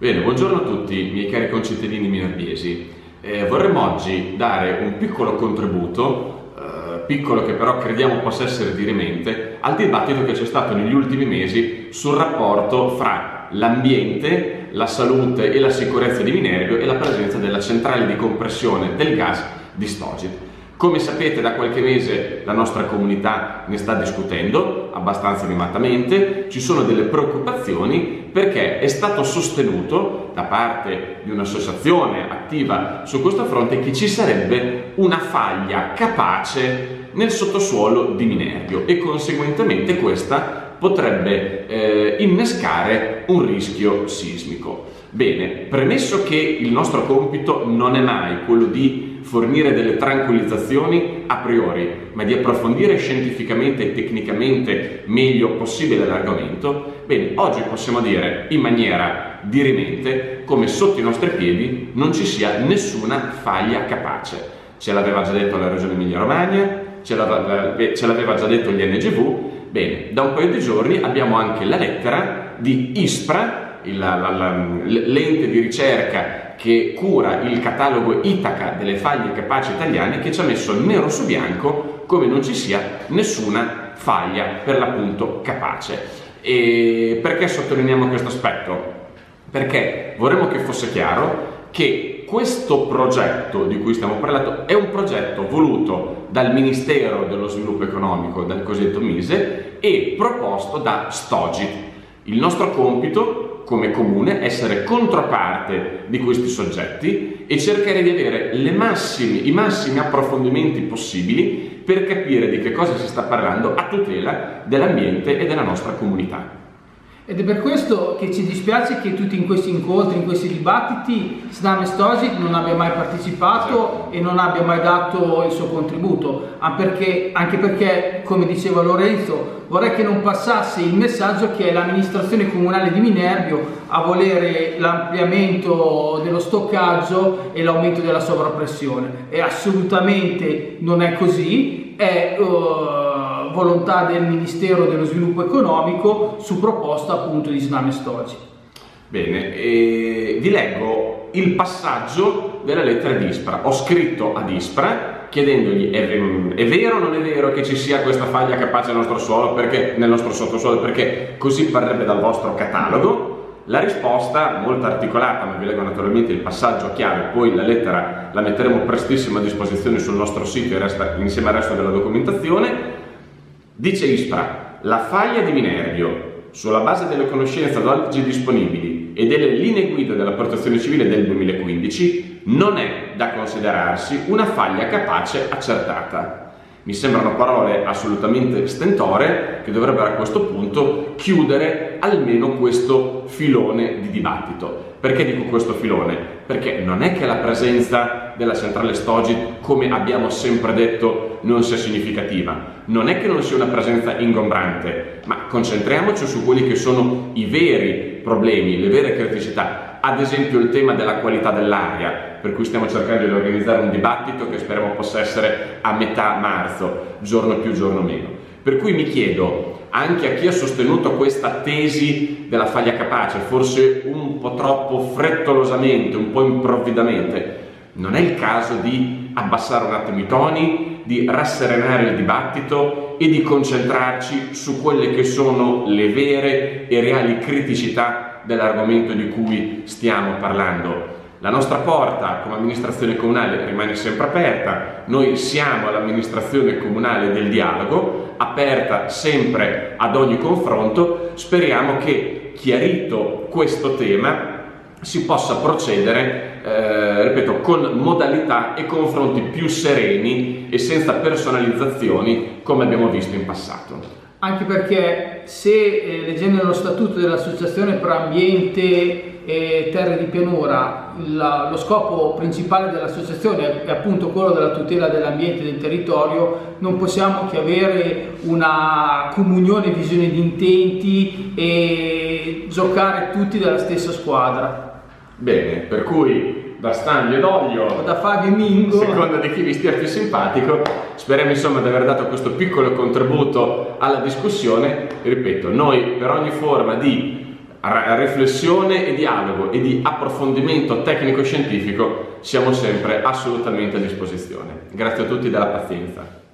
Bene, buongiorno a tutti miei cari concittadini minerviesi. Eh, vorremmo oggi dare un piccolo contributo, eh, piccolo che però crediamo possa essere dirimente, al dibattito che c'è stato negli ultimi mesi sul rapporto fra l'ambiente, la salute e la sicurezza di Minervio e la presenza della centrale di compressione del gas di Stogit. Come sapete da qualche mese la nostra comunità ne sta discutendo abbastanza animatamente, ci sono delle preoccupazioni perché è stato sostenuto da parte di un'associazione attiva su questo fronte che ci sarebbe una faglia capace nel sottosuolo di Minervio e conseguentemente questa potrebbe eh, innescare un rischio sismico. Bene, premesso che il nostro compito non è mai quello di fornire delle tranquillizzazioni a priori, ma di approfondire scientificamente e tecnicamente meglio possibile l'argomento, bene, oggi possiamo dire in maniera dirimente come sotto i nostri piedi non ci sia nessuna faglia capace. Ce l'aveva già detto la Regione Emilia-Romagna, ce l'aveva già detto l'INGV, bene, da un paio di giorni abbiamo anche la lettera di ISPRA, l'ente di ricerca che cura il catalogo Itaca delle faglie capaci italiane che ci ha messo nero su bianco come non ci sia nessuna faglia per l'appunto capace. E perché sottolineiamo questo aspetto? Perché vorremmo che fosse chiaro che questo progetto di cui stiamo parlando è un progetto voluto dal Ministero dello Sviluppo Economico, dal cosiddetto MISE, e proposto da Stogit. Il nostro compito come comune, essere controparte di questi soggetti e cercare di avere massimi, i massimi approfondimenti possibili per capire di che cosa si sta parlando a tutela dell'ambiente e della nostra comunità. Ed è per questo che ci dispiace che tutti in questi incontri, in questi dibattiti, Snam Stosic non abbia mai partecipato esatto. e non abbia mai dato il suo contributo, perché, anche perché, come diceva Lorenzo, vorrei che non passasse il messaggio che è l'amministrazione comunale di Minervio a volere l'ampliamento dello stoccaggio e l'aumento della sovrappressione. E assolutamente non è così, è... Uh, volontà del Ministero dello Sviluppo Economico su proposta appunto di Sname Stoci. Bene, vi leggo il passaggio della lettera di Ispra. Ho scritto ad Ispra chiedendogli è, è vero o non è vero che ci sia questa faglia capace nel nostro suolo perché, nel nostro sottosuolo perché così parrebbe dal vostro catalogo la risposta, molto articolata, ma vi leggo naturalmente il passaggio chiave, poi la lettera la metteremo prestissimo a disposizione sul nostro sito insieme al resto della documentazione. Dice ISPRA, la faglia di Minervio, sulla base delle conoscenze ad oggi disponibili e delle linee guida della protezione civile del 2015, non è da considerarsi una faglia capace accertata. Mi sembrano parole assolutamente stentore che dovrebbero a questo punto chiudere almeno questo filone di dibattito. Perché dico questo filone? Perché non è che la presenza della centrale Stogit, come abbiamo sempre detto, non sia significativa. Non è che non sia una presenza ingombrante, ma concentriamoci su quelli che sono i veri problemi, le vere criticità. Ad esempio il tema della qualità dell'aria, per cui stiamo cercando di organizzare un dibattito che speriamo possa essere a metà marzo, giorno più, giorno meno. Per cui mi chiedo, anche a chi ha sostenuto questa tesi della faglia capace, forse un po' troppo frettolosamente, un po' improvvidamente, non è il caso di abbassare un attimo i toni, di rasserenare il dibattito e di concentrarci su quelle che sono le vere e reali criticità dell'argomento di cui stiamo parlando. La nostra porta come amministrazione comunale rimane sempre aperta, noi siamo l'amministrazione comunale del dialogo, aperta sempre ad ogni confronto, speriamo che chiarito questo tema si possa procedere, eh, ripeto, con modalità e confronti più sereni e senza personalizzazioni come abbiamo visto in passato. Anche perché se eh, leggendo lo statuto dell'Associazione per Ambiente e Terre di Pianura la, lo scopo principale dell'associazione è appunto quello della tutela dell'ambiente e del territorio, non possiamo che avere una comunione visione di intenti e giocare tutti dalla stessa squadra. Bene, per cui da Stanlio ed Olio, da Fabio Mingo, seconda di chi vi stia più simpatico, speriamo insomma di aver dato questo piccolo contributo alla discussione. ripeto, noi per ogni forma di riflessione e dialogo e di approfondimento tecnico-scientifico siamo sempre assolutamente a disposizione. Grazie a tutti della pazienza.